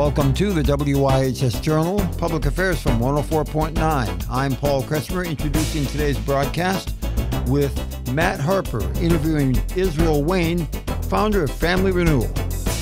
Welcome to the WIHS Journal, Public Affairs from 104.9. I'm Paul Kretzmer, introducing today's broadcast with Matt Harper interviewing Israel Wayne, founder of Family Renewal.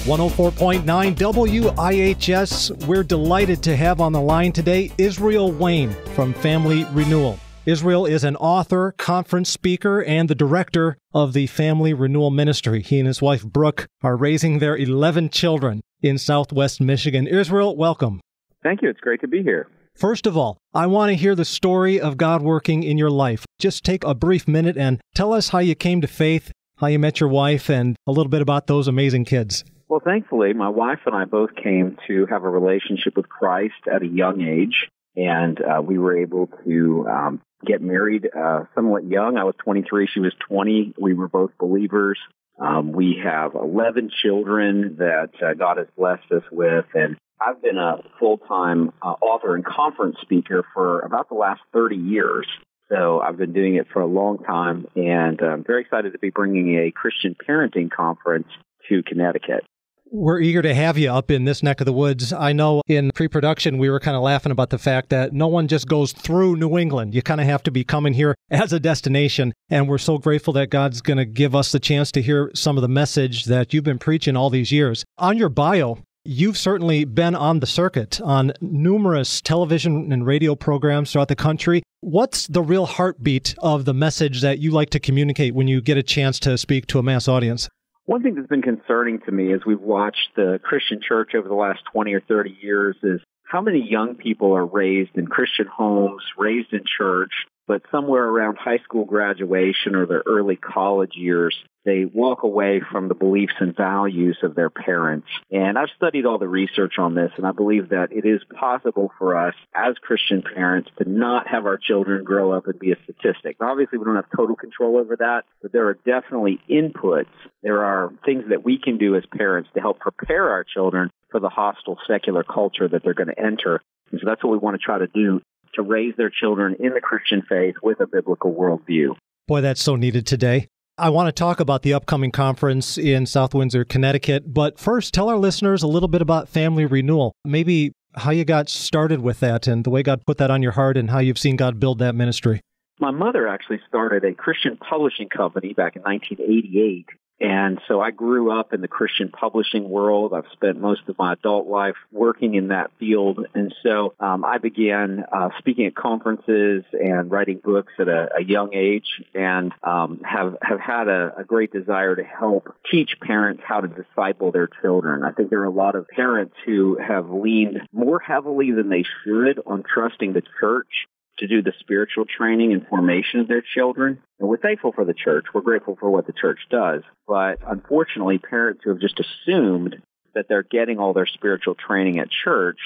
104.9 WIHS. We're delighted to have on the line today Israel Wayne from Family Renewal. Israel is an author, conference speaker, and the director of the Family Renewal Ministry. He and his wife Brooke are raising their 11 children in southwest Michigan. Israel, welcome. Thank you. It's great to be here. First of all, I want to hear the story of God working in your life. Just take a brief minute and tell us how you came to faith, how you met your wife, and a little bit about those amazing kids. Well, thankfully, my wife and I both came to have a relationship with Christ at a young age, and uh, we were able to um, get married uh, somewhat young. I was 23, she was 20. We were both believers. Um, we have 11 children that uh, God has blessed us with, and I've been a full-time uh, author and conference speaker for about the last 30 years. So I've been doing it for a long time, and I'm very excited to be bringing a Christian parenting conference to Connecticut. We're eager to have you up in this neck of the woods. I know in pre production we were kind of laughing about the fact that no one just goes through New England. You kind of have to be coming here as a destination. And we're so grateful that God's going to give us the chance to hear some of the message that you've been preaching all these years. On your bio, You've certainly been on the circuit on numerous television and radio programs throughout the country. What's the real heartbeat of the message that you like to communicate when you get a chance to speak to a mass audience? One thing that's been concerning to me as we've watched the Christian church over the last 20 or 30 years is how many young people are raised in Christian homes, raised in church, but somewhere around high school graduation or their early college years, they walk away from the beliefs and values of their parents. And I've studied all the research on this, and I believe that it is possible for us as Christian parents to not have our children grow up and be a statistic. Obviously, we don't have total control over that, but there are definitely inputs. There are things that we can do as parents to help prepare our children for the hostile secular culture that they're going to enter. And so that's what we want to try to do to raise their children in the Christian faith with a biblical worldview. Boy, that's so needed today. I want to talk about the upcoming conference in South Windsor, Connecticut. But first, tell our listeners a little bit about Family Renewal. Maybe how you got started with that and the way God put that on your heart and how you've seen God build that ministry. My mother actually started a Christian publishing company back in 1988 and so I grew up in the Christian publishing world. I've spent most of my adult life working in that field. And so um, I began uh, speaking at conferences and writing books at a, a young age and um, have, have had a, a great desire to help teach parents how to disciple their children. I think there are a lot of parents who have leaned more heavily than they should on trusting the church to do the spiritual training and formation of their children. And we're thankful for the church. We're grateful for what the church does. But unfortunately, parents who have just assumed that they're getting all their spiritual training at church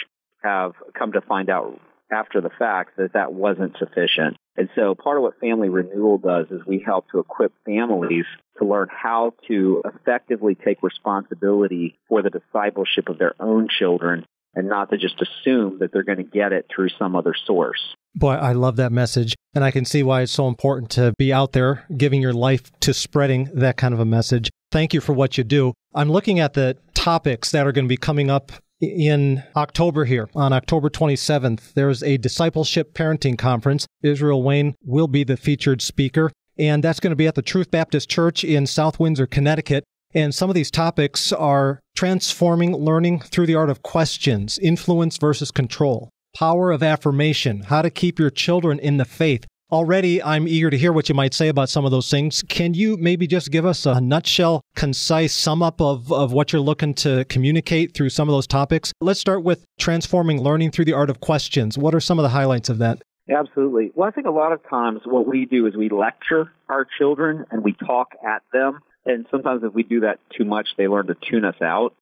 have come to find out after the fact that that wasn't sufficient. And so part of what Family Renewal does is we help to equip families to learn how to effectively take responsibility for the discipleship of their own children and not to just assume that they're going to get it through some other source. Boy, I love that message. And I can see why it's so important to be out there giving your life to spreading that kind of a message. Thank you for what you do. I'm looking at the topics that are going to be coming up in October here. On October 27th, there's a discipleship parenting conference. Israel Wayne will be the featured speaker. And that's going to be at the Truth Baptist Church in South Windsor, Connecticut. And some of these topics are transforming learning through the art of questions, influence versus control, power of affirmation, how to keep your children in the faith. Already, I'm eager to hear what you might say about some of those things. Can you maybe just give us a nutshell, concise sum up of, of what you're looking to communicate through some of those topics? Let's start with transforming learning through the art of questions. What are some of the highlights of that? Absolutely. Well, I think a lot of times what we do is we lecture our children and we talk at them and sometimes if we do that too much, they learn to tune us out.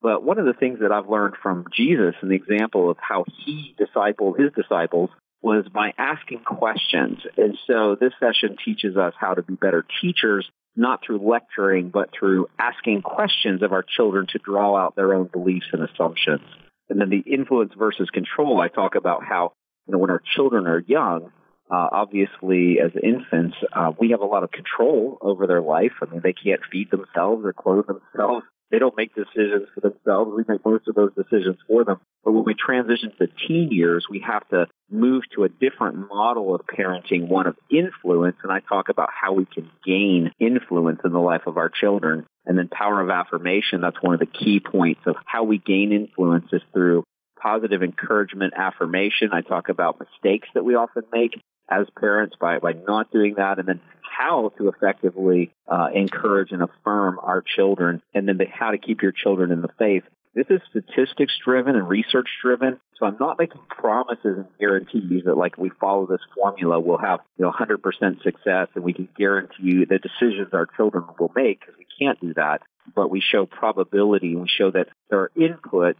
But one of the things that I've learned from Jesus and the example of how he discipled his disciples was by asking questions. And so this session teaches us how to be better teachers, not through lecturing, but through asking questions of our children to draw out their own beliefs and assumptions. And then the influence versus control, I talk about how, you know, when our children are young, uh, obviously, as infants, uh, we have a lot of control over their life. I mean, they can't feed themselves or clothe themselves They don't make decisions for themselves. We make most of those decisions for them. But when we transition to teen years, we have to move to a different model of parenting, one of influence. And I talk about how we can gain influence in the life of our children. And then power of affirmation, that's one of the key points of how we gain influence is through positive encouragement affirmation. I talk about mistakes that we often make as parents by, by not doing that and then how to effectively uh, encourage and affirm our children and then the, how to keep your children in the faith. This is statistics driven and research driven. So I'm not making promises and guarantees that like we follow this formula, we'll have, you know, 100% success and we can guarantee you the decisions our children will make because we can't do that. But we show probability and we show that there are inputs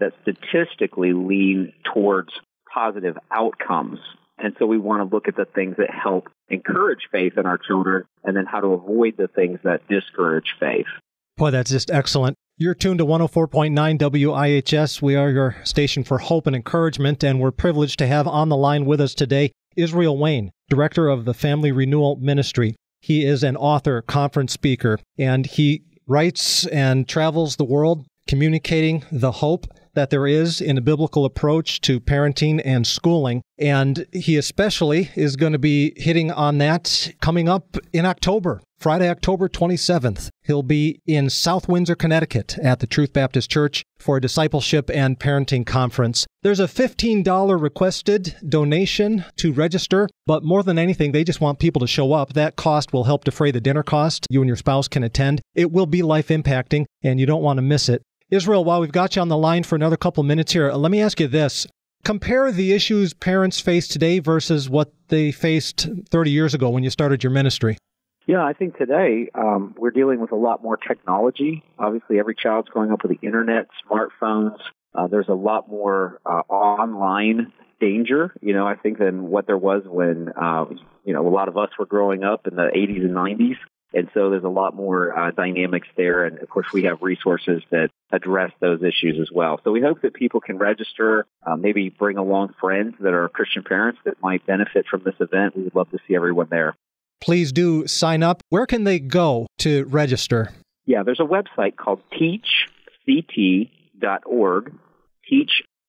that statistically lean towards positive outcomes. And so we want to look at the things that help encourage faith in our children and then how to avoid the things that discourage faith. Boy, that's just excellent. You're tuned to 104.9 WIHS. We are your station for hope and encouragement, and we're privileged to have on the line with us today Israel Wayne, director of the Family Renewal Ministry. He is an author, conference speaker, and he writes and travels the world communicating the hope that there is in a biblical approach to parenting and schooling. And he especially is going to be hitting on that coming up in October. Friday, October 27th, he'll be in South Windsor, Connecticut at the Truth Baptist Church for a discipleship and parenting conference. There's a $15 requested donation to register, but more than anything, they just want people to show up. That cost will help defray the dinner cost. You and your spouse can attend. It will be life impacting, and you don't want to miss it. Israel, while we've got you on the line for another couple minutes here, let me ask you this. Compare the issues parents face today versus what they faced 30 years ago when you started your ministry. Yeah, I think today um, we're dealing with a lot more technology. Obviously, every child's growing up with the internet, smartphones. Uh, there's a lot more uh, online danger, you know, I think than what there was when, uh, you know, a lot of us were growing up in the 80s and 90s. And so there's a lot more uh, dynamics there. And of course, we have resources that address those issues as well. So we hope that people can register, uh, maybe bring along friends that are Christian parents that might benefit from this event. We would love to see everyone there. Please do sign up. Where can they go to register? Yeah, there's a website called teachct.org,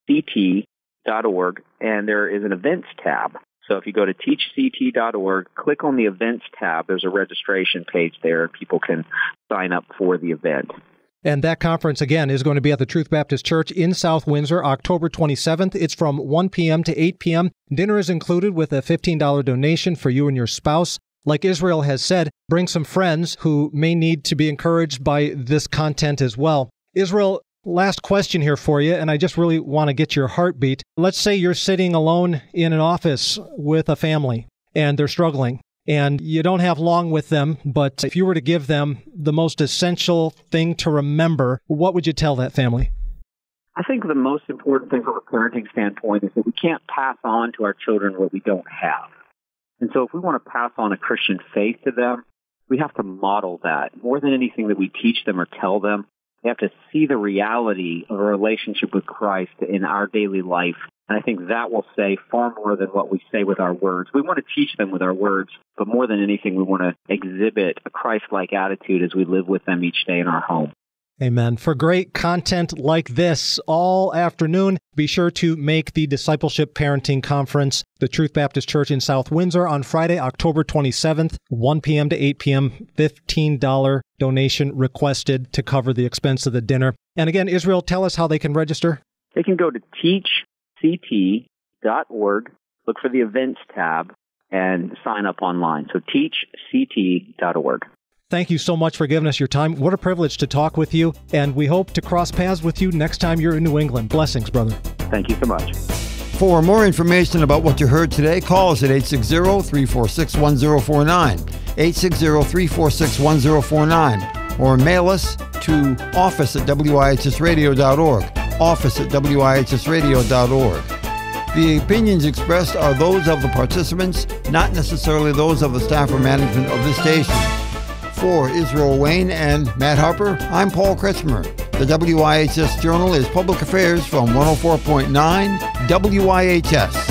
teachct.org, and there is an events tab. So if you go to teachct.org, click on the events tab, there's a registration page there. People can sign up for the event. And that conference, again, is going to be at the Truth Baptist Church in South Windsor, October 27th. It's from 1 p.m. to 8 p.m. Dinner is included with a $15 donation for you and your spouse. Like Israel has said, bring some friends who may need to be encouraged by this content as well. Israel, last question here for you, and I just really want to get your heartbeat. Let's say you're sitting alone in an office with a family and they're struggling and you don't have long with them, but if you were to give them the most essential thing to remember, what would you tell that family? I think the most important thing from a parenting standpoint is that we can't pass on to our children what we don't have. And so if we want to pass on a Christian faith to them, we have to model that. More than anything that we teach them or tell them, they have to see the reality of a relationship with Christ in our daily life and I think that will say far more than what we say with our words. We want to teach them with our words, but more than anything, we want to exhibit a Christ-like attitude as we live with them each day in our home. Amen. For great content like this all afternoon, be sure to make the Discipleship Parenting Conference, the Truth Baptist Church in South Windsor on Friday, October 27th, 1 p.m. to 8 p.m. $15 donation requested to cover the expense of the dinner. And again, Israel, tell us how they can register. They can go to teach teachct.org, look for the events tab, and sign up online. So teachct.org. Thank you so much for giving us your time. What a privilege to talk with you, and we hope to cross paths with you next time you're in New England. Blessings, brother. Thank you so much. For more information about what you heard today, call us at 860 346 1049, 860 346 1049, or mail us to office at wihsradio.org office at wihsradio.org. The opinions expressed are those of the participants, not necessarily those of the staff or management of the station. For Israel Wayne and Matt Harper, I'm Paul Kretschmer. The WIHS Journal is public affairs from 104.9 WIHS.